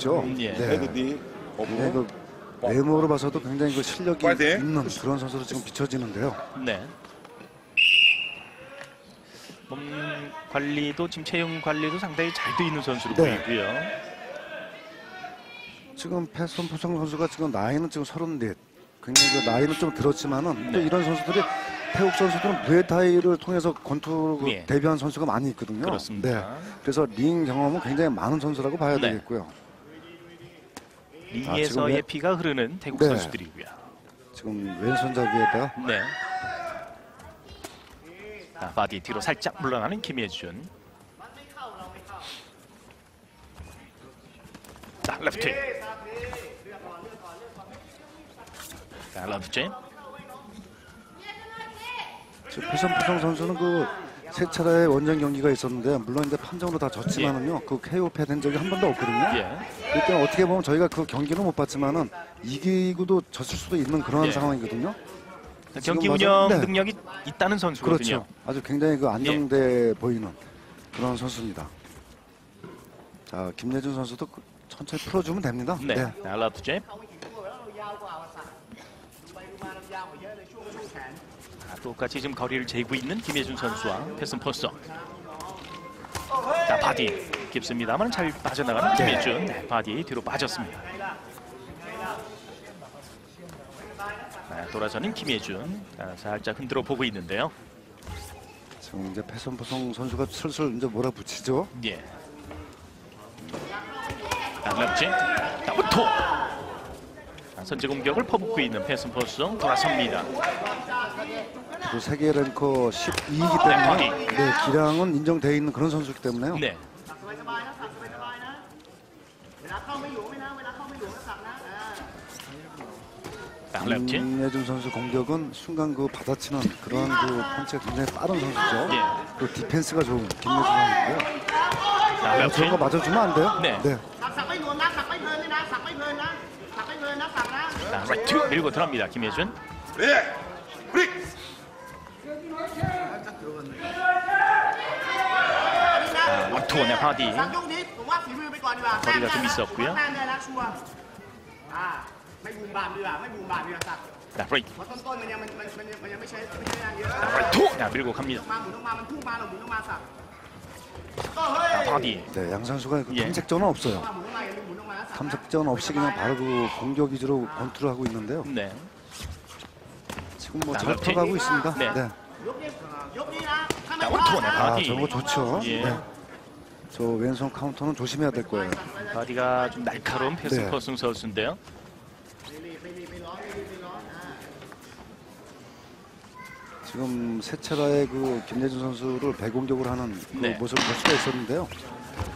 있죠. 예. 네. 헤드디 굉장히 그 외모로 봐서도 굉장히 그 실력이 파이팅! 있는 그런 선수로 지금 비춰지는데요. 네. 몸 관리도 지금 체형 관리도 상당히 잘 돼 있는 선수로 네. 보이고요. 지금 패션 포성 선수가 지금 나이는 지금 34. 굉장히 그 나이는 좀 들었지만은 또 네. 이런 선수들이 태국 선수들은 무에타이를 통해서 권투 그 예. 데뷔한 선수가 많이 있거든요. 그렇습니다. 네. 그래서 링 경험은 굉장히 많은 선수라고 봐야 네. 되겠고요. 지금 왜- 피가 흐르는 태국 네. 선수들이고요. 지금 왼손잡이에다 네. 자, 바디 뒤로 살짝 물러나는 김예준. 자, 레프트. 자, 레프트. 패션 포성 선수는 그 세 차례의 원정 경기가 있었는데 물론 이제 판정으로 다 졌지만은요 그 KO 패된 적이 한 번도 없거든요. 예. 그때 어떻게 보면 저희가 그 경기는 못 봤지만은 이기고도 졌을 수도 있는 그런 예. 상황이거든요. 경기 지금 운영 봐서- 네. 능력이 있다는 선수거든요. 그렇죠. 아주 굉장히 그 안정돼 보이는 그런 선수입니다. 자 김예준 선수도 그 천천히 풀어주면 됩니다. 네. 자, 레프트. 똑같이 지금 거리를 재고 있는 김예준 선수와 패슨 포스. 자, 바디 깊습니다만 잘 빠져나가는 김예준. 네, 바디 뒤로 빠졌습니다. 자, 돌아서는 김예준. 자, 살짝 흔들어 보고 있는데요. 지금 이제 패션 포성 선수가 슬슬 이제 몰아붙이죠. 예. 우토. 자, 선제 공격을 퍼붓고 있는 패슨 포스 돌아섭니다. 그리고 세계 랭커 12위이기 때문에 아, 네. 네, 기량은 인정되어 있는 그런 선수이기 때문에요. 네. 김예준 선수 공격은 순간 그 받아치는 그런 그 펀치 굉장히 빠른 선수죠. 예. 그 디펜스가 좋은 김예준 선수인데요. 네, 저런 거 맞아주면 안 돼요? 네. 네. 라이트 밀고 들어갑니다. 김예준. 네. 투원의 화디 거리가 좀 있었고요 자, 브레이크 자, 투! 자, 밀고 갑니다 자, 화디 네, 양 선수가 그 예. 탐색전은 없어요 탐색전 없이 그냥 바로 그 공격 위주로 권투를 하고 있는데요 네. 지금 뭐잘 터가고 있습니다 네. 네. 자, 원투원의 아, 바디 아, 저거 좋죠 예. 네. 저 왼손 카운터는 조심해야 될 거예요. 바디가 좀 날카로운 네. 패스 네. 퍼슨 선수인데요. 지금 세 차례의 그 김예준 선수를 배공격을 하는 그 네. 모습을 볼 수가 있었는데요.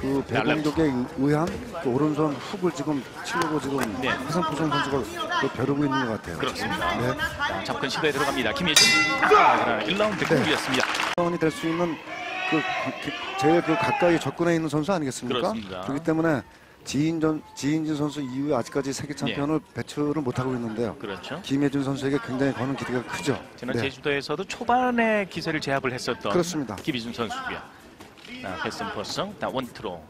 그 네, 배공격에 의한 그 오른손 훅을 지금 치려고 지금 네. 해상포성 선수가 그 벼르고 있는 것 같아요. 그렇습니다. 네. 자, 접근 시도에 들어갑니다. 김예준. 아, 1라운드 공격이었습니다. 네. 될수 있는 그, 그 제일 그 가까이 접근해 있는 선수 아니겠습니까? 그렇습니다. 그렇기 때문에 지인전 지인진 선수 이후에 아직까지 세계 네. 챔피언을 예. 배출을 못하고 있는데요. 그렇죠. 김혜준 선수에게 굉장히 거는 기대가 크죠. 지난 네. 제주도에서도 초반에 기세를 제압을 했었던 그렇습니다. 김희준 선수고요. 자, 패슨 포성, 자 원투로.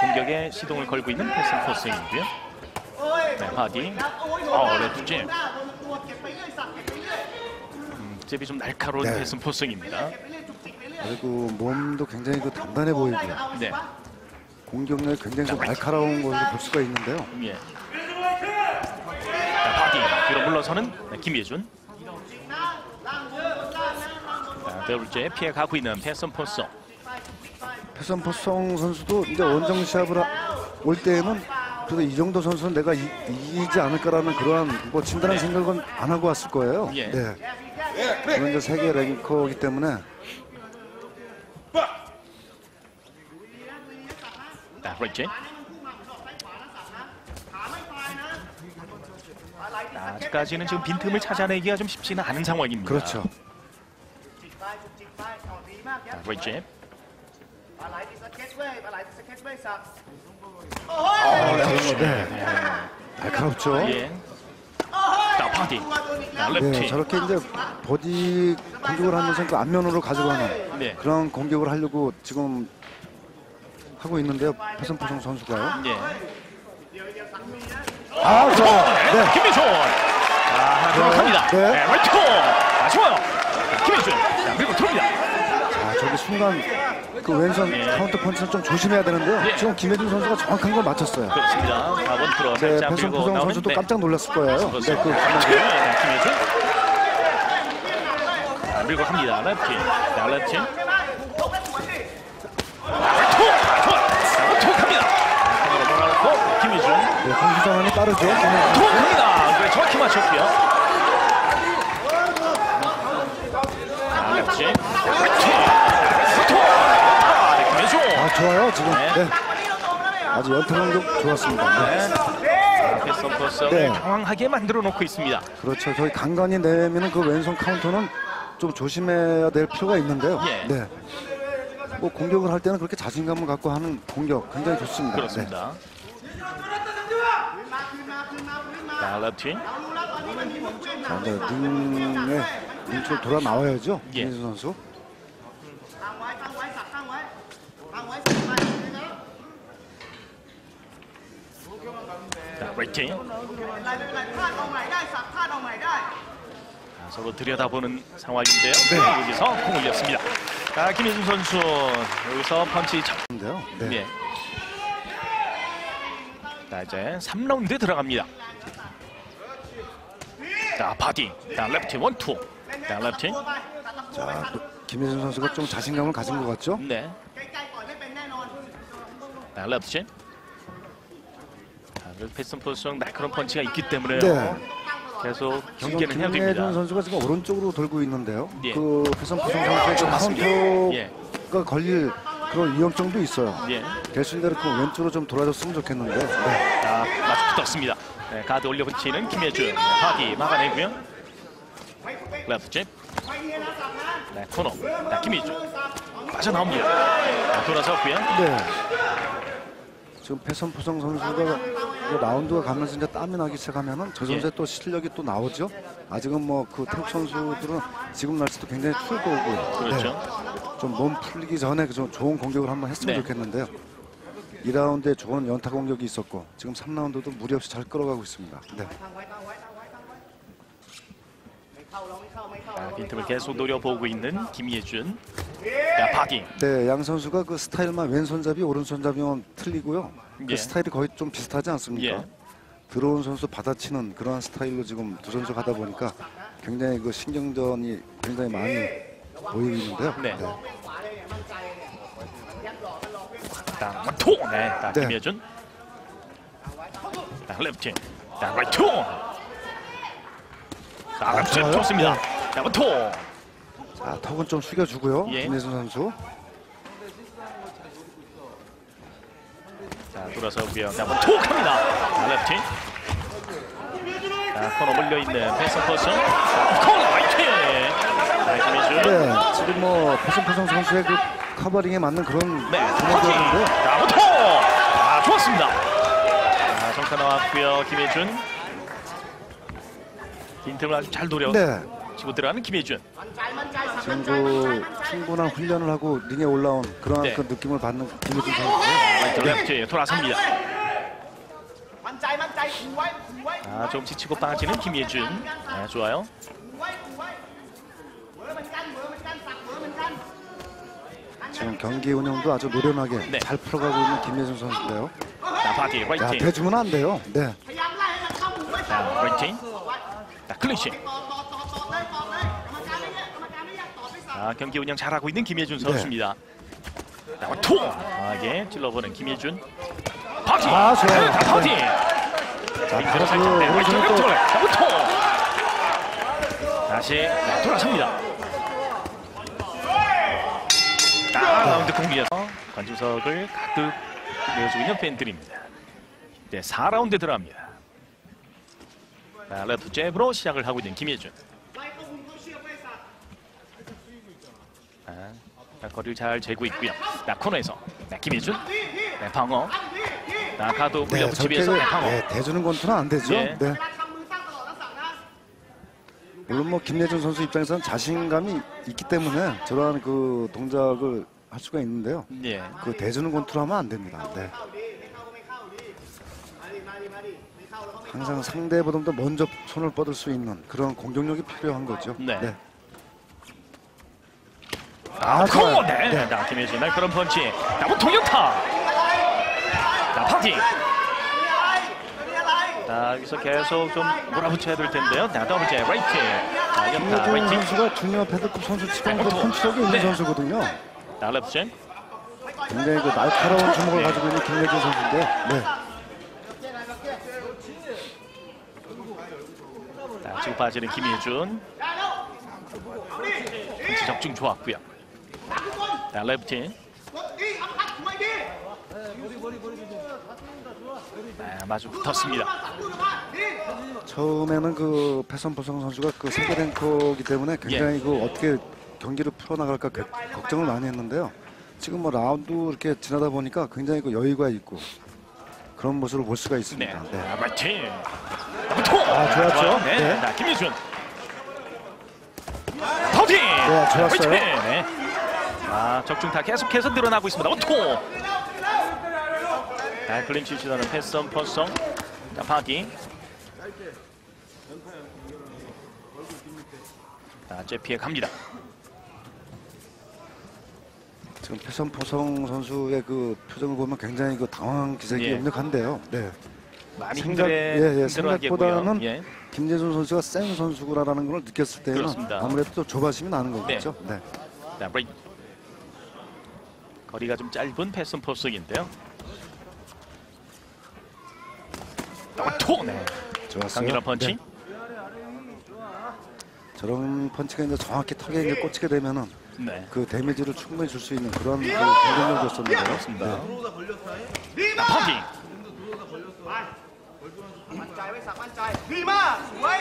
공격에 시동을 걸고 있는 패슨 포성이고요. 네, 바디, 어, 레프트 앞잽이 좀 날카로운 네. 패슨 포승입니다. 그리고 몸도 굉장히 그 단단해 보이고요. 네. 공격력 굉장히 날카로운 것을 볼 수가 있는데요. 예. 자, 바디 뒤로 물러서는 네, 김예준. 배울제 피해 가고 있는 패슨 포송. 패슨 포송 선수도 이제 원정 시합을 올 때에는 그래도 이 정도 선수는 내가 이, 기지 않을까라는 그러한 뭐 진단한 네. 생각은 안 하고 왔을 거예요. 예. 네. 물론 이제 세계 랭커이기 때문에 자, 브레이킹. 아직까지는 지금 빈틈을 찾아내기가 좀 쉽지는 않은 상황입니다. 그렇죠. 자, 네. 아, 네. 네. 날카롭죠? 예. 자, 바디. 자, 네. 저렇게 이제 바디 공격을 하면서 그 안면으로 가져가는 네. 그런 공격을 하려고 지금 하고 있는데요. 패선포성 선수가요. 예. 아, 좋아요. 네. 김민준. 아, 들어갑니다. 네. 네. 아, 좋아요. 자, 김민준. 자, 그리고 들어옵니다. 아, 저기 순간 그 왼손 예. 카운터 펀치는 좀 조심해야 되는데요. 예. 지금 김혜준 선수가 정확한 걸 맞췄어요. 그렇습니다. 4번 들어 네, 살짝 밀고 패선포성 나오는 선수도 네. 깜짝 놀랐을 거예요. 네, 그 네, 김혜준. 자, 밀고 갑니다. 랩팀. 자. 톡! 카메라 돌아놓고 김혜준. 네, 공수 전환이 빠르죠. 톡! 갑니다. 그래, 정확히 맞췄고요. 자, 랩팀. 톡! 아, 네, 김혜준. 지금. 네. 네. 아주 연타 공격 좋았습니다. 네. 패스 퍼스를 네. 당황하게 만들어 놓고 있습니다. 그렇죠. 저희 간간히 내면은 그 왼손 카운터는 좀 조심해야 될 필요가 있는데요. 예. 네. 뭐 공격을 할 때는 그렇게 자신감을 갖고 하는 공격 굉장히 좋습니다. 그렇습니다. 자, 랩팀. 네. 자, 이제 링에 링쪽 돌아 나와야죠. 예. 선수. Đây. 자, 서로 들여다보는 상황인데요. 네. 여기서 공을 렸습니다. 자, 김혜준 선수 여기서 펀치 첫. 인데요. 네. 예. 자, 이제 3라운드 들어갑니다. 자, 바디. 자, 랩팀 원투. 자, 랩팀. 자, 또 김혜준 선수가 좀 자신감을 가진 것 같죠? 네. 자, 랩팀. 자, 그 패슨 포스형 날카로운 펀치가 있기 때문에 네. 계속 경계는 해야 김혜준 됩니다. 선수가 지금 오른쪽으로 돌고 있는데요. 예. 그 패선 포성 선수의 그 맞습니다. 카운터가 예. 걸릴 그런 위험성도 있어요. 예. 대신대로 그 왼쪽으로 좀 돌아줬으면 좋겠는데. 네. 자, 마주 붙었습니다. 네, 가드 올려 붙이는 김예준. 네, 바디 막아내고요. 레프트 잽. 네, 코너. 네, 김예준. 빠져나옵니다. 자, 돌아섰고요. 네. 지금 패선 포성 선수가 그 라운드가 가면서 이제 땀이 나기 시작하면은 저 선수의 예. 또 실력이 또 나오죠. 아직은 뭐 그 태국 선수들은 지금 날씨도 굉장히 추울 거고요. 그렇죠. 좀몸 풀리기 전에 좀 좋은 공격을 한번 했으면 네. 좋겠는데요. 2라운드에 좋은 연타 공격이 있었고 지금 3라운드도 무리 없이 잘 끌어가고 있습니다. 네. 자, 빈틈을 계속 노려보고 있는 김예준. 자, 바디. 네, 양 선수가 그 스타일만 왼손잡이 오른손잡이면 틀리고요. 그 예. 스타일이 거의 좀 비슷하지 않습니까? 예. 들어온 선수 받아치는 그러한 스타일로 지금 두 선수 가다 보니까 굉장히 그 신경전이 굉장히 많이 보이고 있는데요. 네. 자, 원투. 네, 자, 네. 김예준. 자, 레프트. 자, 라이트. 자, 레프트 좋아요. 좋습니다. 자, 원투. 자, 턱은 좀 숙여주고요. 예. 김예준 선수. 자, 돌아서고요. 자, 원투 갑니다. 자, 레프트. 자, 코너 몰려있는 패스 퍼슨. 코너 라이트. 자, 김예준. 네, 지금 뭐 패선포성 선수의 그 커버링에 맞는 그런 네, 터치. 공격이었는데 자, 원투. 아, 좋았습니다. 자, 정타 나왔고요. 김예준. 빈틈을 아주 잘 노려 네, 치고 들어가는 김예준. 지금 그 충분한 훈련을 하고 링에 올라온 그러한 네. 그 느낌을 받는 김예준 선수. 라이트 레프트에 돌아섭니다. 아, 좀 지치고 빠지는 김예준. 네, 좋아요. 지금 경기 운영도 아주 노련하게 네. 잘 풀어가고 있는 김혜준 선수인데요. 자, 바디 야, 화이팅. 대주면 안 돼요. 네. 자. 화이팅. 자, với sạc. 자, 경기 운영 잘하고 있는 김예준 선수입니다. 자, 투. 강하게 찔러보는 김예준. 바디. 아, 좋아요. 자, 바디. 자, 빈틈을 바로 그 오른손을 또. 자, 투. 다시 네, 돌아섭니다. 자, 라운드 공리에서 관중석을 가득 메워주고 있는 팬들입니다. 네, 4라운드 들어갑니다. 자, 레프트 잽으로 시작을 하고 있는 김예준. 자, 거리를 잘 재고 있고요. 자, 코너에서 자, 김희준. 네, 방어. 자, 가도 네, 물려붙이 저렇게 위해서 네, 방어. 네, 대주는 권투는 안 되죠. 예. 네. 물론 뭐 김예준 선수 입장에서는 자신감이 있기 때문에 저러한 그 동작을 할 수가 있는데요. 예. 그 대주는 권투하면 안 됩니다. 네. 항상 상대보다 먼저 손을 뻗을 수 있는 그런 공격력이 필요한 거죠. 네. 아, 코! 좋아요. 네. 네. 자, 김혜준 날카로운 펀치. 자, 보통 연타. 자, 파킹. 자, 여기서 계속 좀 몰아붙여야 될 텐데요. 자, 더블 제 라이트. 자, 연타 라이트. 선수가 주니어 패드급 선수 치고는 그 보통. 펀치력이 있는 네. 선수거든요. 자, 제. 굉장히 그 날카로운 주먹을 가지고 있는 김혜준 선수인데, 네. 자, 지금 빠지는 김희준. 지적중 좋았고요. 자 레프트 아, 네, 마주 붙었습니다. 처음에는 그 패선보성 선수가 그 상대 랭커이기 때문에 굉장히 예. 그 어떻게 경기를 풀어나갈까 걱정을 많이 했는데요. 지금 뭐 라운드 이렇게 지나다 보니까 굉장히 그 여유가 있고 그런 모습을 볼 수가 있습니다. 네, 네. 아, 보통. 아, 좋았죠. 좋아요. 네. 네. 자, 김혜준. 파우팅. 네, 좋았어요. 네. 아, 적중타 계속해서 늘어나고 있습니다. 오토. 자, 클린치 시도는 패선 퍼성. 자, 파기. 자, 제피에 갑니다. 지금 패선 보성 선수의 그 표정을 보면 굉장히 그 당황 기색이 예. 역력한데요. 네. 많이 생각- 힘들어 예, 예. 생각보다는 예. 김재준 선수가 센 선수구나라는 걸 느꼈을 때는 그렇습니다. 아무래도 또 조바심이 나는 거겠죠. 네. 자, 브레이크. 거리가 좀 짧은 패슨 포스인데요. 오토. 네. 좋았어요. 강렬한 펀치. 네. 저런 펀치가 이제 정확히 턱에 이제 꽂히게 되면은 네. 그 데미지를 충분히 줄 수 있는 그런 그 공격력이었었는데요. 그렇습니다. 네. 자, 파기. มั่นใจไว้สักมั่นใจดีมากสวย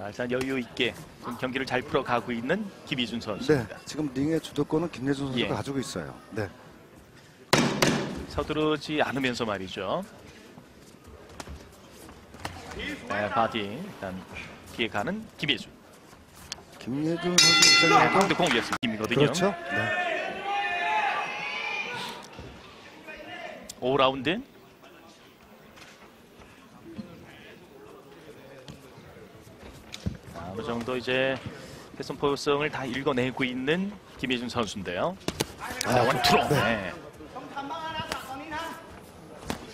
아, 일단 여유 있게 좀 경기를 잘 풀어가고 있는 김희준 네, 선수입니다. 지금 링의 주도권은 김예준 선수가 예. 가지고 있어요. 네, 서두르지 않으면서 말이죠. 네, 바디 일단 뒤에 가는 김희준. 김예준 선수 네, 입장에서 강도 공이었습니다. 김이거든요. 그렇죠. 네. 5라운드. 지금도 이제 패션 포효성을 다 읽어내고 있는 김예준 선수인데요. 아, 원투로. 네.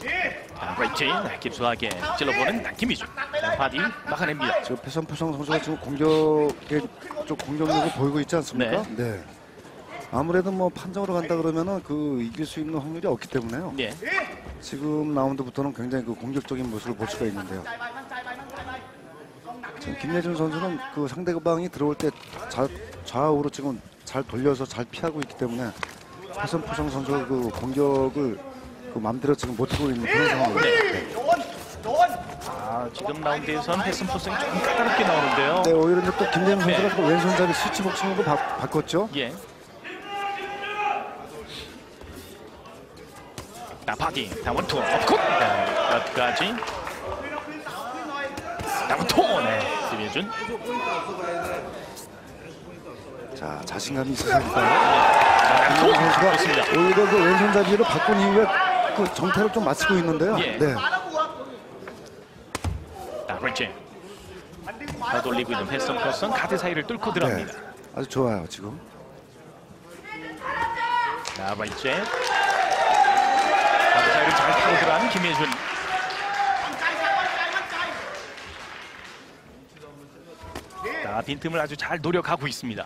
네. 자, 브레이킹 깊숙하게 찔러보는 김예준 바디 막아냅니다 지금 패선포성 선수가 지금 공격에 좀 공격력을 보이고 있지 않습니까? 네. 네. 아무래도 뭐 판정으로 간다 그러면은 그 이길 수 있는 확률이 없기 때문에요. 네. 지금 라운드부터는 굉장히 그 공격적인 모습을 볼 수가 있는데요. 그렇죠. 김예준 선수는 그 상대방이 들어올 때 자, 좌우로 지금 잘 돌려서 잘 피하고 있기 때문에 패선포성 선수의 그 공격을 그 마음대로 지금 못하고 있는 그런 상황입니다. 네. 네. 아, 지금 라운드에선 패슨 포성이 조금 까다롭게 나오는데요. 네, 오히려 또 김재민 선수가 네. 또 왼손잡이 스위치 복싱으로 바, 바꿨죠. 예. 나파기, 다원투 업컷! 네, 까지 나원투! 네. 김예준. 자 자신감이 있으십니까? 네. 오히려 그 왼손잡이로 바꾼 이후에 그 정타를 좀 맞추고 있는데요. 예. 네. 자, 그렇지. 다 돌리고 있는 패스턴 패스턴 가드 사이를 뚫고 들어갑니다. 네. 아주 좋아요 지금. 자, 발제. 가드 사이를 잘 타고 들어간 김예준 자, 빈틈을 아주 잘 노력하고 있습니다.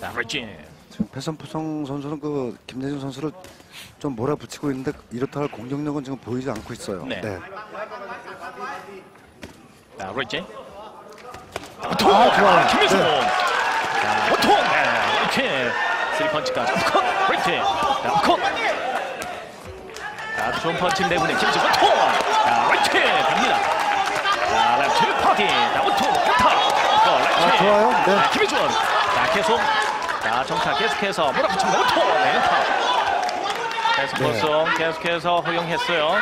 자, 브레이크. 지금 패선 포성 선수는 그 김재준 선수를 좀 몰아붙이고 있는데 이렇다 할 공격력은 지금 보이지 않고 있어요. 네. 네. 자, 브레이크. 아, 좋아요. 김혜준. 네. 자, 원투. 네, 이렇게 쓰리펀치까지. 컷. 브레이크. 자, 컷. 자, 아주 좋은 펀치 내보낸 김혜준 원투. 자, 라이트 갑니다. 자, 라이트 파티. 자, 원투. 연타. 어, 라이트. 아, 좋아요. 네. 자, 김혜준. 자, 계속. 자, 정타 계속해서 몰아붙입니다. 원투. 네, 연타. 계속 네. 보송 계속해서 허용했어요.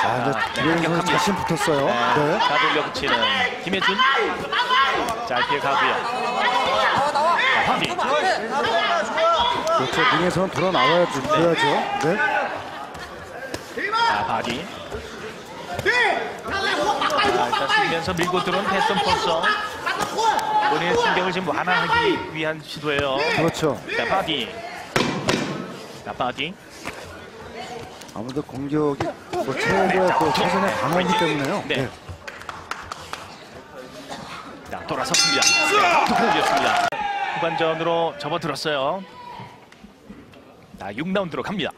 아, 이제 네, 김재준 선수 공격합니다. 자신 붙었어요. 네. 네. 다 돌려 붙이는 김혜준. 잘 피해가고요. 바디. 그렇죠. 링에서는 돌아 나와야죠. 줘야죠. 네. 자, 바디. ดี 아, 일단 쓰면서 밀고 들어온 패턴 포성 본인의 신경을 지금 완화하기 위한 시도예요. 그렇죠. 자, 바디. 자, 바디. 아무도 공격이 뭐 최고의 그 최선의 방어이기 때문에요. 네. 네. 자, 돌아섰습니다. 네, 공격이었습니다. 후반전으로 접어들었어요. 자, 6라운드로 갑니다.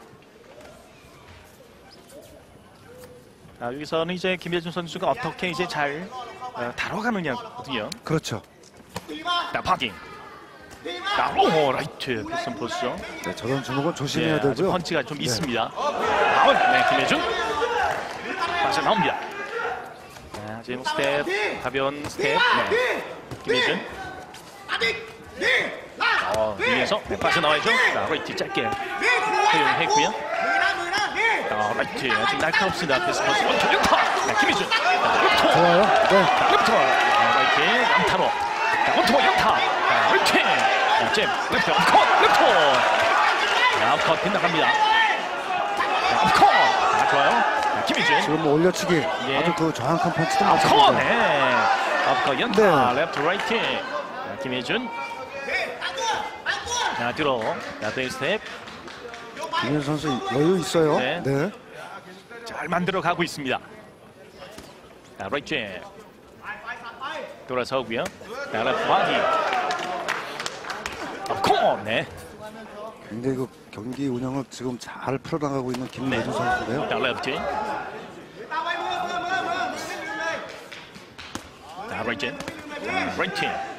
아, 여기서는 이제 김혜준 선수가 어떻게 이제 잘 어, 다뤄가느냐거든요. 그렇죠. 자, 파킹. 나오 라이트 패션 포수죠. 네, 저런 주목은 조심해야 네, 되고요. 펀치가 좀 네. 있습니다. 나온 네, 김혜준. 빠져 나옵니다. 아, 지금 뭐 스텝 가벼운 스텝 네. 김혜준. 어, 위에서 네, 빠져나와야죠. 자, 라이트 짧게 네. 허용했고요. 라이트 아주 날카롭습니다. 패스 코스 원투 육타 김희준. 육토 좋아요. 네. 육토 라이트 양타로. 원투 연타 라이트 잽 업컷 레프트 업컷 빗나갑니다. 업컷. 좋아요. 김예준. 지금 뭐 올려치기 예. 아주 그 정확한 펀치도 맞췄고 네. 업컷 연타. 네. 레프트 라이트 김예준. 자 뒤로. 자 스텝. 김예준 선수 여유 있어요. 네. 네. 잘 만들어 가고 있습니다. 자, 라이트 돌아서고요. 나라 바디. 어, 콩! 네. 굉장히 그 경기 운영을 지금 잘 풀어나가고 있는 김민준 네. 선수인데요. 달라붙지. 자, 라이트. 라이트. 음,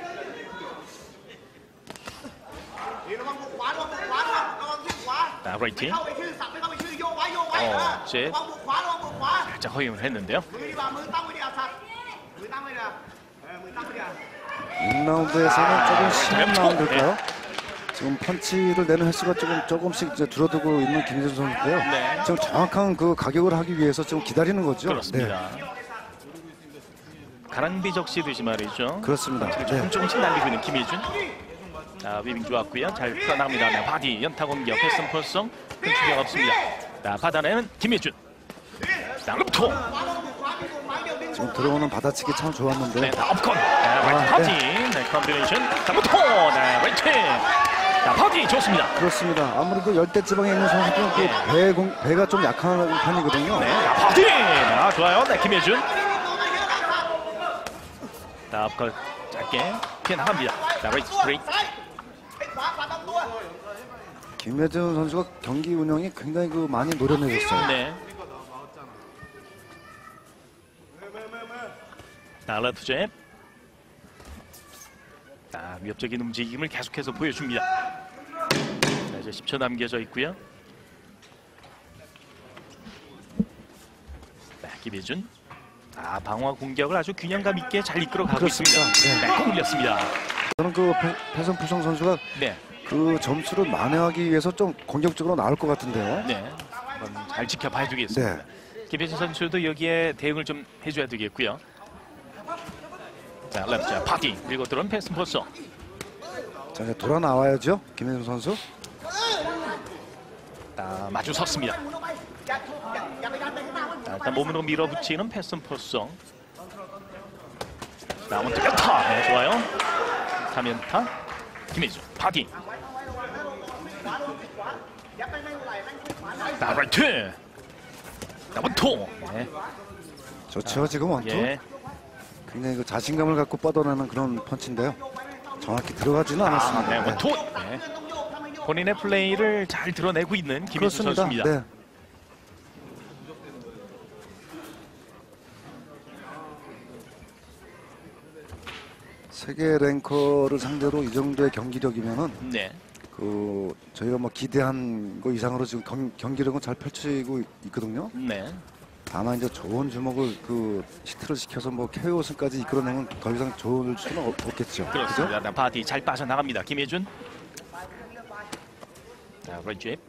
아, 자, 라이팅. 어, 어 제 살짝 허용을 했는데요. 6라운드에서는 아, 조금 네. 심한 라운드일까요? 네. 지금 펀치를 내는 횟수가 조금 조금씩 이제 줄어들고 있는 김예준 선수인데요. 네. 지금 정확한 그 가격을 하기 위해서 지금 기다리는 거죠. 그렇습니다. 네. 가랑비 적시듯이 말이죠. 그렇습니다. 네. 조금씩 날리고 있는 김예준. 아, 자, 위빙 좋았고요. 잘 풀어나갑니다. 네, 바디 연타 공격 패슨 폴성 큰 추격 없습니다. 자, 받아내는 김예준. 땅루프토 지금 들어오는 받아치기 참 좋았는데. 네, 다 업컨. 네, 아, 바디. 네, 컨디네이션 땅루프토 네, 웨이트. 네, 자, 바디 좋습니다. 그렇습니다. 아무래도 열대 지방에 있는 선수들은 그 배, 공, 배가 좀 약한 편이거든요. 네, 자, 바디. 아, 좋아요. 네, 김혜준. 자, 업컨 짧게 피해 나갑니다. 자, 라이트 스트레이트. 김예준 선수가 경기 운영이 굉장히 그 많이 노련해졌어요. 네. 자, 원투 잽. 자, 위협적인 움직임을 계속해서 보여줍니다. 자, 이제 10초 남겨져 있고요. 자, 김예준. 아, 방어와 공격을 아주 균형감 있게 잘 이끌어가고 그렇습니다. 있습니다. 네, 공 올렸습니다. 저는 그 패- 패선푸성 선수가 네, 그 점수를 만회하기 위해서 좀 공격적으로 나올 것 같은데요. 네. 한번 잘 지켜봐야 되겠습니다. 네. 김혜진 선수도 여기에 대응을 좀 해줘야 되겠고요. 자, 랩자 파티 그리고 드론 패스 포스. 자, 이제 돌아 나와야죠. 김혜진 선수. 아, 자, 마주 섰습니다. 자, 일단 몸으로 밀어붙이는 패스 포성. 나온 타 네, 좋아요. 타면타 김혜준 파티 나라이트 나원토 네. 좋죠 아, 지금 원투 예. 굉장히 그 자신감을 갖고 뻗어나는 그런 펀치인데요 정확히 들어가지는 아, 않았습니다 네, 뭐 네. 원투 네. 본인의 플레이를 잘 드러내고 있는 김희수 선수입니다 네. 세계 랭커를 상대로 이 정도의 경기력이면은 네. 어, 저희가 뭐 기대한 거 이상으로 지금 경, 경기력은 잘 펼치고 있거든요. 네. 다만 이제 좋은 주먹을 그 히트를 시켜서 뭐 KO 승까지 이끌어내면 더 이상 좋을 수는 없, 겠죠 그렇습니다. 그죠? 바디 잘 빠져나갑니다. 김혜준. 자, 왼집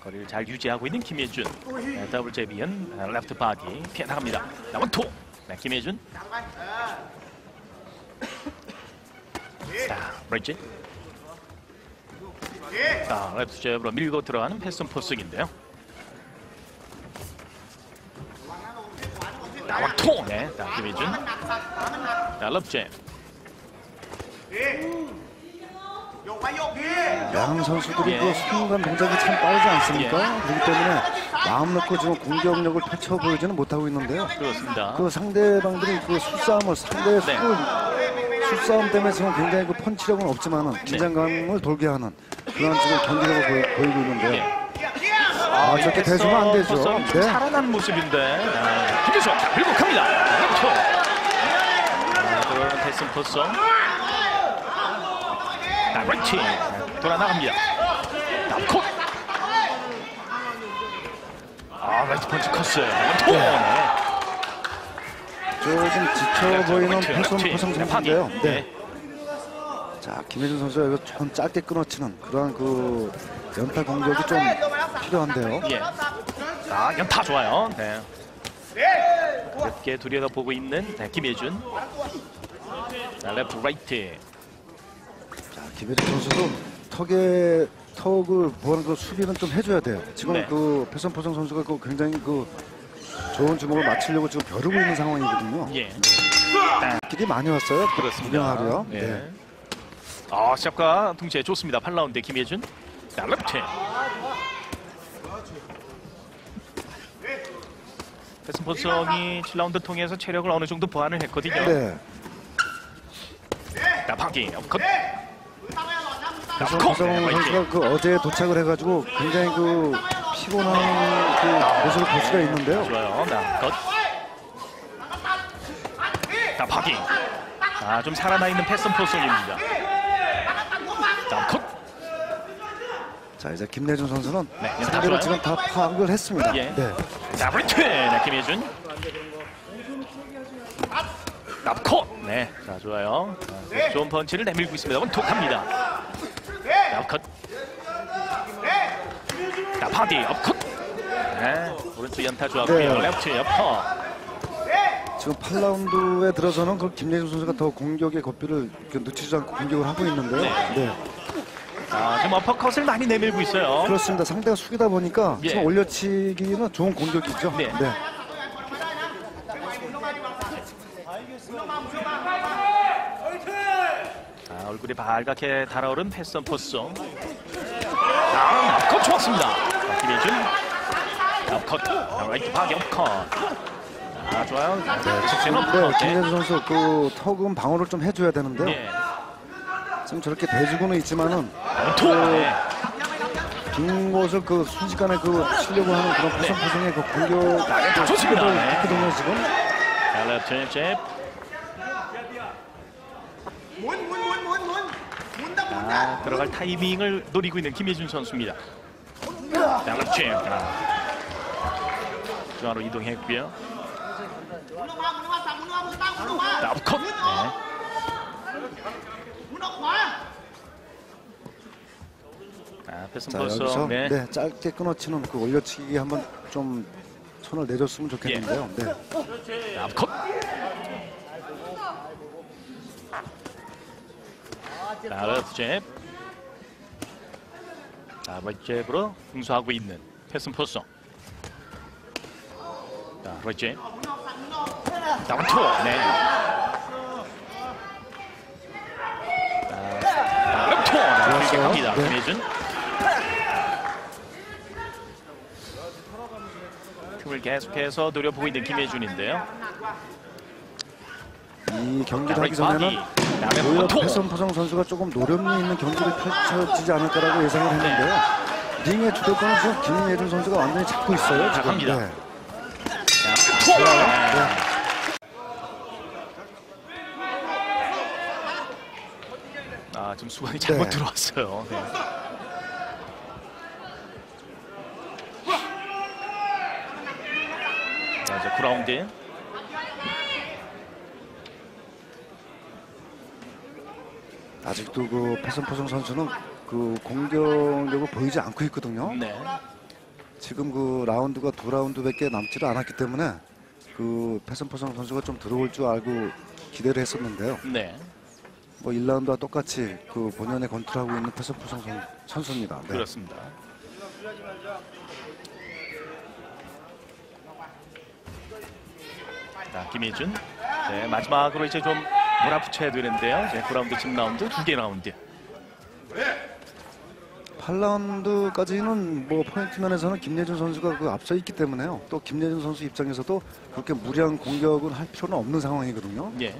거리를 잘 유지하고 있는 김혜준. 네, 더블 제비언 레프트 바디 피해 나갑니다. 나온 토. 네, 김혜준. 자, 왼집 자, 랩스 잽으로 밀고 들어가는 패스 포스인데요. 나와 통해. 자, 김희준. 자, 랩잽. 양 선수들이 예. 그 순간 동작이 참 빠르지 않습니까? 예. 그렇기 때문에 마음 놓고 지금 공격력을 펼쳐 보이지는 못하고 있는데요. 그렇습니다. 그 상대방들이 그 수싸움을 상대의 수를 네. 수싸움 때문에 지금 굉장히 그 펀치력은 없지만 네. 긴장감을 돌게 하는 그런 지금 경기력을 보이, 보이고 있는데요. 예. 아, 저렇게 대주면 안 되죠. 좀 네. 살아난 모습인데. 아, 자, 밀고 갑니다. 아, 들어오는 패스 포스. 자, 브레이지. 돌아 나갑니다. 자, 컷. 아, 라이트 펀치 컸어요. 또. 네. 조금 지쳐 보이는. 포성 자, 선수인데요. 네. 자, 김예준 선수가 이거 좀 짧게 끊어치는 그러한 그 연타 공격이 좀 필요한데요. 예. 자, 연타 좋아요. 네. 가볍게 들여다보고 있는 네, 김예준. 자, 레프트 라이트. 자, 김예준 선수도 턱에 턱을 보는 그 수비는 좀 해줘야 돼요. 지금 네. 그 패션 포성 선수가 그 굉장히 그 좋은 주먹을 맞추려고 지금 벼르고 있는 상황이거든요. 예. 길이 많이 왔어요. 그렇습니다. 구경하고요. 네. 네. 아, 시합과 동시에 좋습니다. 8라운드 김예준. 자, 레프트. 패스포성이 7라운드 통해서 체력을 어느 정도 보완을 했거든요. 네. 자, 파기. 컷. 패션 컷. 포성 네, 선수가 그 어제 도착을 해가지고 굉장히 그 피곤한 그 모습을 볼 수가 있는데요. 좋아요. 자, 컷. 자, 파기. 아, 좀 살아나 있는 패스포성입니다. 자, 컷. 자, 이제 김내준 선수는 네, 좋아요. 지금 다 파악을 했습니다. 예. 네. 자, 브리트! 네, 김예준. 납코! 네, 자, 좋아요. 자, 좋은 펀치를 내밀고 있습니다. 원톡 합니다. 납컷. 자, 파디, 업컷. 네, 오른쪽 연타 좋았고요. 네. 레프트 옆커. 지금 8라운드에 들어서는 그 김내준 선수가 더 공격의 이렇게 놓치지 않고 공격을 하고 있는데요. 네. 네. 자, 지금 어퍼컷을 많이 내밀고 있어요. 그렇습니다. 상대가 숙이다 보니까 예. 지금 올려치기는 좋은 공격이죠. 네. 자, 얼굴이 발갛게 달아오른 패션 포송. 아, 납컷 좋았습니다. 자, 김예준. 자, 라이트 업컷. 아, 좋아요. 네, 직진 네. 네. 김내준 선수 그 턱은 방어를 좀 해줘야 되는데요. 네. 지금 저렇게 대주고는 있지만은 통. 그 네. 빈 곳을 그 순식간에 그 치려고 하는 그런 네. 파송파송의 그 공격 아, 좋습니다. 했거든요 네. 네. 지금. 달라 잽잽. 아, 들어갈 타이밍을 노리고 있는 김예준 선수입니다. 달라 잽. 중앙으로 이동했고요. 다브컷. 네. 아, 패슨 자. 여기서 네. 네. 짧게 끊어치는 그 올려치기 한번 좀 손을 내줬으면 좋겠는데요. 예. 네. 자, 컷. 자, 레프트 잽. 자, 라이트 잽으로 응수하고 있는 패슨 포스. 자, 라이트 잽. 자, 원투. 네. 자, 자, 레프트. 자, 길게 좋았어요. 갑니다. 네. 김예준. 틈을 계속해서 노려보고 있는 김예준인데요. 이 자, 경기를 하기. 전에는 오히려 원투. 패션 포성 선수가 조금 노련미 있는 경기를 펼쳐지지 않을까라고 예상을 했는데요. 링의 주도권을 지금 김예준 선수가 완전히 잡고 있어요. 자, 지금. 네. 네. 아, 지금 수관이 잘못 네. 들어왔어요. 네. 이제 9라운드. 아직도 그 패션 포성 선수는 그 공격력을 보이지 않고 있거든요. 네. 지금 그 라운드가 두 라운드밖에 남지를 않았기 때문에 그 패션 포성 선수가 좀 들어올 줄 알고 기대를 했었는데요. 네. 뭐 1라운드와 똑같이 그 본연의 컨트롤하고 있는 패션 포성 선- 선수입니다. 네. 그렇습니다. 자, 김희준. 네, 마지막으로 이제 좀 몰아붙여야 되는데요. 이제 9라운드, 10라운드, 두 개 라운드. 8라운드까지는 뭐 포인트 면에서는 김예준 선수가 그 앞서 있기 때문에요. 또 김예준 선수 입장에서도 그렇게 무리한 공격은 할 필요는 없는 상황이거든요. 예.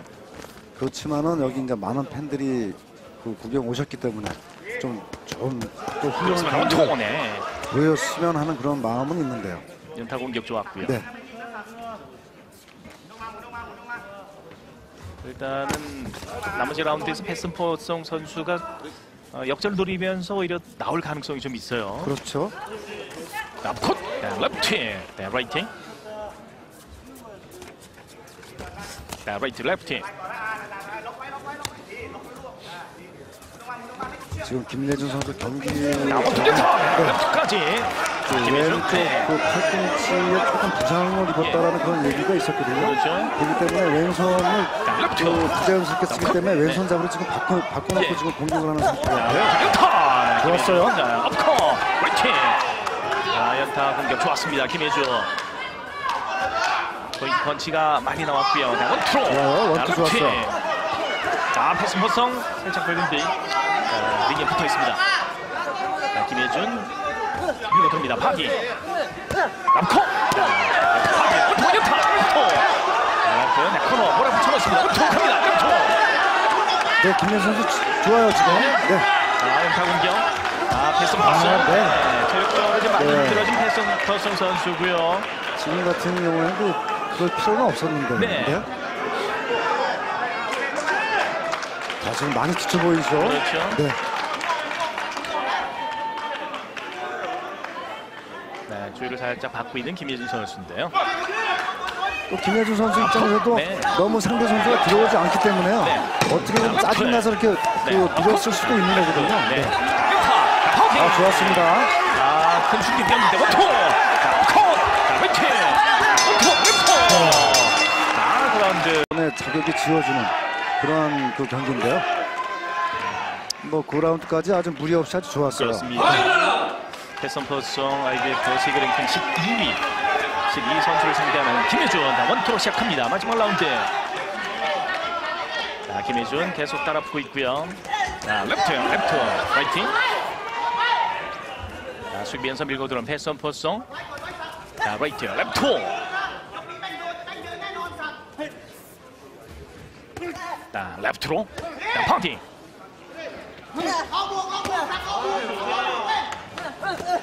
그렇지만은 여기 이제 많은 팬들이 그 구경 오셨기 때문에 좀 좀또 훌륭한 그렇습니다. 경기를. 보였으면 하는 그런 마음은 있는데요. 연타 공격 좋았고요. 네. 일단은 나머지 라운드에서 패슨포송 선수가 어, 역전을 노리면서 오히려 나올 가능성이 좀 있어요. 그렇죠. 자, 컷! 네, 레프트! 네, 라이트. 레프트. 지금 김예준 선수 경기 연타! 네. 레프트까지. 그. 왼쪽 네. 그 팔꿈치에 조금 부상을 입었다라는 그런 얘기가 있었거든요. 그렇죠. 그렇기 때문에 왼손을. 그 부자연스럽게 쓰기 자, 때문에 네. 왼손잡이로 지금 바꿔, 바꿔놓고 예. 지금 공격을 하는 자, 상태예요. 좋았어요. 어퍼컷! 라이트. 자, 연타 공격 좋았습니다. 김예준. 포인트 펀치가 많이 나왔고요. 자, 원투로. 좋아요. 원투. 좋았어요. 자, 패스 포성 살짝 걸린 뒤 자, 링에 붙어 있습니다. 자, 김혜준 밀고 듭니다. 파기. 남코. 자, 파기. 원투 원투. 자, 네, 코너 몰아붙여 놓습니다. 원투 갑니다. 원투. 네, 김예준 선수 지- 좋아요 지금. 네. 자, 연타 공격. 아, 패스 포성. 아, 네. 네, 체력적으로 좀 많이 네. 힘들어진 패스 포성 선수고요. 지금 같은 경우에도 그럴 필요는 없었는데. 네. 자, 지금 많이 지쳐 보이죠? 그렇죠. 네. 네, 주의를 살짝 받고 있는 김혜준 선수인데요. 또 김혜준 선수 입장에서도 네. 너무 상대 선수가 들어오지 않기 때문에요. 네. 어떻게 보면 짜증나서 이렇게 네. 그 밀었을 수도 있는 거거든요. 네. 네. 파기. 아, 좋았습니다. 아, 큰 원투! 컷! 자, 왼쪽! 원투! 그라운드. 자격이 지어주는 그러한 그 경기인데요. 뭐 9라운드까지 아주 무리 없이 아주 좋았어요. 그렇습니다. 패션 퍼성 IBF 세계 랭킹 12위 12위 선수를 상대하는 김혜준 자, 원투로 시작합니다. 마지막 라운드. 자, 김혜준 계속 따라붙고 있고요. 자, 레프트, 레프트, 라이팅. 자, 수비면서 밀고 들어온 패션 퍼성. 자, 라이트, 레프트. 자, 레프트로. 자, 파운딩.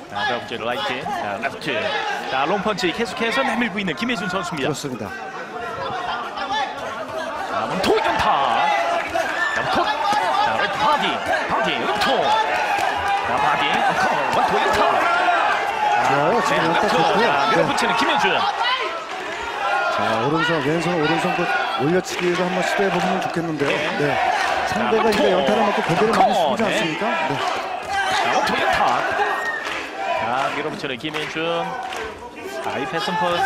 자, 두 번째 라이트, 자, 레프트. 자, 롱펀치 계속해서 내밀고 있는 김혜준 선수입니다. 그렇습니다. 자, 문토 연타. 자, 컷. 자, 라이트 파디, 파디, 문토. 자, 파디, 컷, 문토 연타. 좋아요. 네, 지금 연타 레프트. 자, 좋고요. 네. 밀어붙이는 김혜준. 자, 오른손, 왼손, 오른손 그 올려치기도 한번 시도해 보시면 좋겠는데요. 네. 네. 상대가 이제 연타를 맞고 고개를 많이 숙이지 네. 않습니까? 네. 자, 연타. 자, 밀어붙이는 김혜준. 아, 이 패션 퍼슨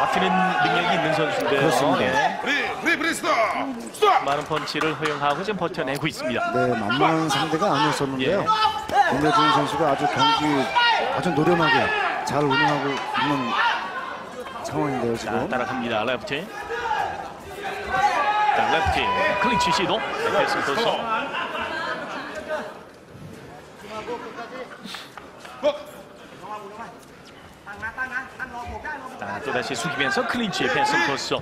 버티는 능력이 있는 선수인데요. 그렇습니다. 스톱 많은 펀치를 허용하고 지금 버텨내고 있습니다. 네, 만만한 상대가 아니었었는데요. 예. 김예준 선수가 아주 경기 아주 노련하게 잘 운영하고 있는 상황인데요, 자, 지금. 따라갑니다. 레프트. 자, 레프트. 클린치 시도. 네, 패스 도서. 또다시 숙이면서 클린치 패스 도서.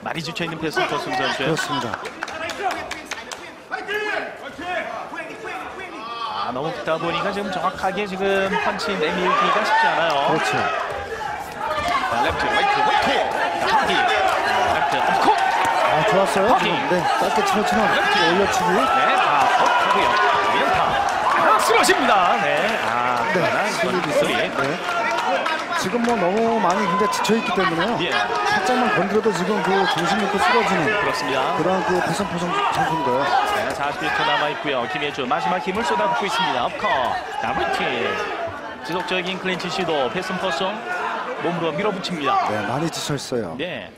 많이 지쳐있는 패스 도서 선수예요. 그렇습니다. 아, 너무 붙다 보니까 지금 정확하게 지금 펀치 내밀기가 쉽지 않아요. 그렇죠. 자, 라이트, 원투. 자, 하기. 자, 레프트, 업컷. 아, 좋았어요. 파킹. 지금. 네, 짧게 치러치는 올려치기. 네, 다 컷하고요. 이연타. 아, 쓰러집니다. 네. 아, 네. 소리. 네. 지금 뭐 너무 많이 굉장히 지쳐있기 때문에요. 예, 살짝만 건드려도 지금 그 중심 놓고 쓰러지는 그렇습니다. 그런 그 패션 포성 선수인데요. 네, 40m 남아있고요. 김혜주 마지막 힘을 쏟아붓고 있습니다. 업커, 더블킥. 지속적인 클린치 시도, 패슨 퍼송 몸으로 밀어붙입니다. 네, 많이 지쳐있어요. 네.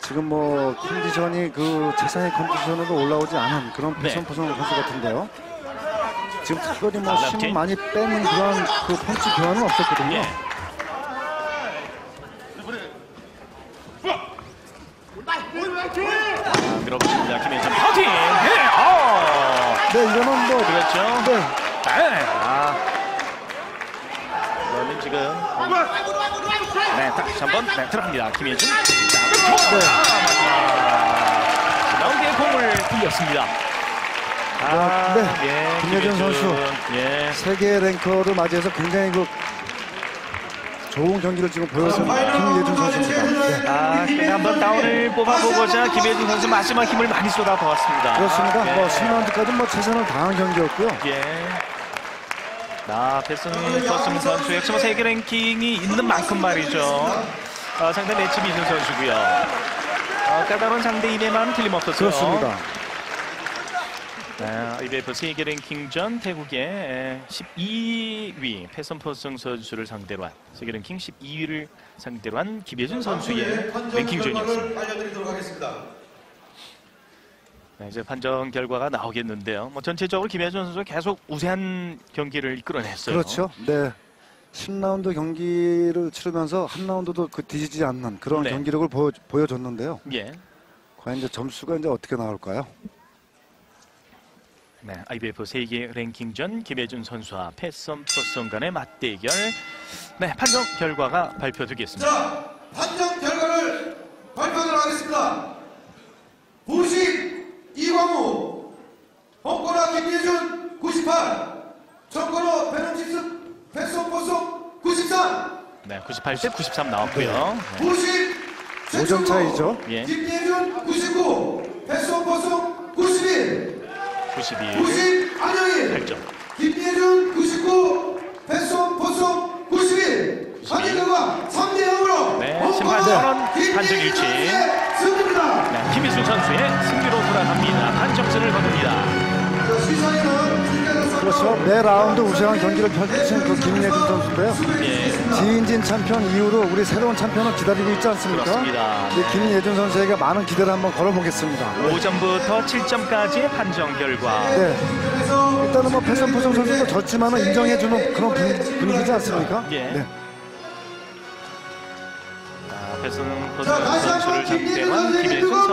지금 뭐 컨디션이 그 최상의 컨디션으로 올라오지 않은 그런 네. 패션 포성 선수 같은데요. 지금 특별히 뭐 자, 힘을. 많이 빼는 그런 그 펀치 교환은 없었거든요. 예. 아, 밀어붙입니다. 김혜준 파팅. 네. 어. 네, 이거는 뭐 그렇죠. 네, 네. 아. 이거는 지금 네, 다시 한 번 네, 들어갑니다. 김혜준. 자, 네. 라운드의 공을 뚫렸습니다. 아, 네. 예, 김혜준 선수. 예. 세계 랭커를 맞이해서 굉장히 그 좋은 경기를 지금 보여준 김예준 선수입니다. 네. 아, 그래 한번 다운을 뽑아보고자 김혜준 선수 마지막 힘을 많이 쏟아부었습니다. 그렇습니다. 아, 예. 뭐 10라운드까지 뭐 최선을 다한 경기였고요. 예. 나 패슨 퍼슨 선수 역시 뭐 세계 랭킹이 있는 만큼 말이죠. 어, 상대 매치 있는 선수고요. 어, 까다로운 상대임에만 틀림없었어요. 그렇습니다. 네, IBF 세계 랭킹전 태국의 12위 패선 퍼슨 선수를 상대로 한 세계 랭킹 12위를 상대로 한 김예준 선수의 랭킹전이었습니다. 네, 이제 판정 결과가 나오겠는데요. 뭐 전체적으로 김혜준 선수 계속 우세한 경기를 이끌어냈어요. 그렇죠. 네. 10라운드 경기를 치르면서 한 라운드도 그 뒤지지 않는 그런 네. 경기력을 보여, 보여줬는데요. 예. 과연 이제 점수가 이제 어떻게 나올까요? 네, IBF 세계 랭킹전 김혜준 선수와 패선 퍼슨 간의 맞대결. 네, 판정 결과가 발표되겠습니다. 자, 판정 결과를 발표하도록 하겠습니다. 부식 이광우, 홍코나 김예준 98, 청코너 베넌치스 패션 포송 93, 네, 98대 93 나왔고요. 네. 부식 오점 차이죠. 예, 김예준 99, 패션 포송 91, 92, 부식 안영일, 8점. 김예준 99, 패션 포송 91. 판정 결과 3대 0으로 네, 심판 선언 판정 일치. 승입니다. 네, 김희준 선수의 승리로 돌아갑니다. 판정승을 거둡니다. 자, 시상에는 그렇죠. 매 라운드 우세한 경기를 펼친 그 김예준 선수인데요. 예, 지인진 champion 이후로 우리 새로운 챔피언을 기다리고 있지 않습니까? 그렇습니다. 이 김예준 선수에게 많은 기대를 한번 걸어보겠습니다. 5점부터 7점까지의 판정 결과. 네. 일단은 뭐 패션 포성 선수도 졌지만은 인정해주는 그런 분- 분위기지 않습니까? 예. 네. 다시 선수를 김예준 상대한 김혜준